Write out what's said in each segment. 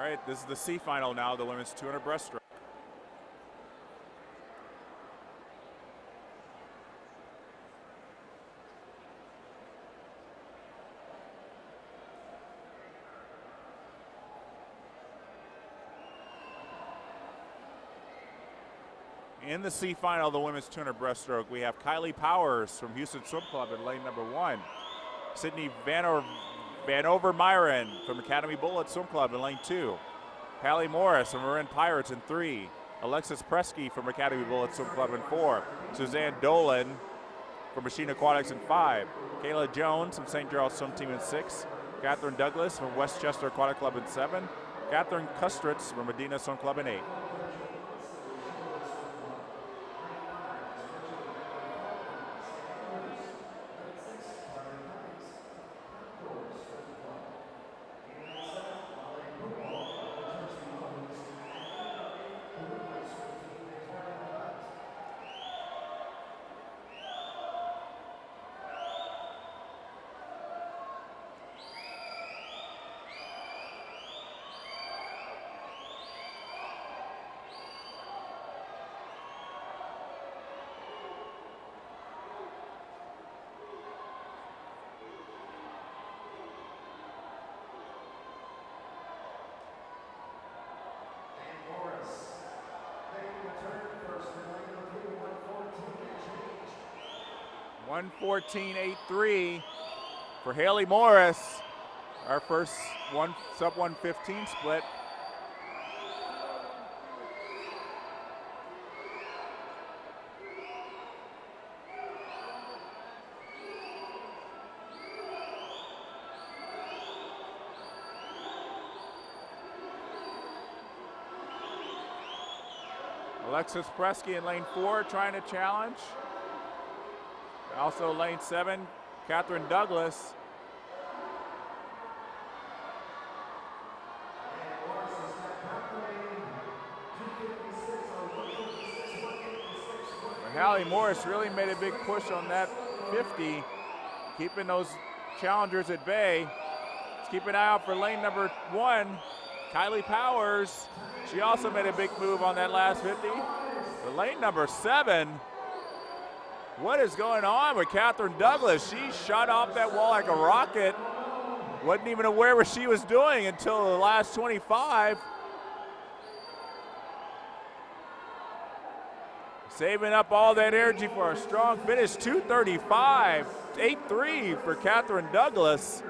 All right, this is the C final now, the women's 200 breaststroke. In the C final, the women's 200 breaststroke, we have Kylie Powers from Houston Swim Club in lane number one. Sydney Van, Van Over from Academy Bullet Swim Club in lane two. Hallie Morris from Marin Pirates in three. Alexis Presky from Academy Bullet Swim Club in four. Suzanne Dolan from Machine Aquatics in five. Kayla Jones from St. Charles Swim Team in six. Catherine Douglas from Westchester Aquatic Club in seven. Catherine Kustritz from Medina Swim Club in eight. 114.83 for Haley Morris. Our first one sub 115 split. Alexis Presky in lane four trying to challenge. Also lane seven, Catherine Douglas. Hallie Morris really made a big push on that 50, keeping those challengers at bay. Let's keep an eye out for lane number one, Kylie Powers. She also made a big move on that last 50. The lane number seven, what is going on with Catherine Douglas? She shot off that wall like a rocket. Wasn't even aware what she was doing until the last 25. Saving up all that energy for a strong finish. 235, 8-3 for Catherine Douglas.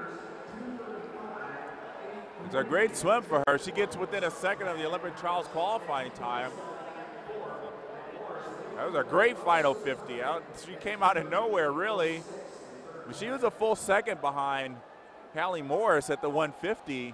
It's a great swim for her. She gets within a second of the Olympic trials qualifying time. That was a great final 50. out. She came out of nowhere, really. She was a full second behind Hallie Morris at the 150.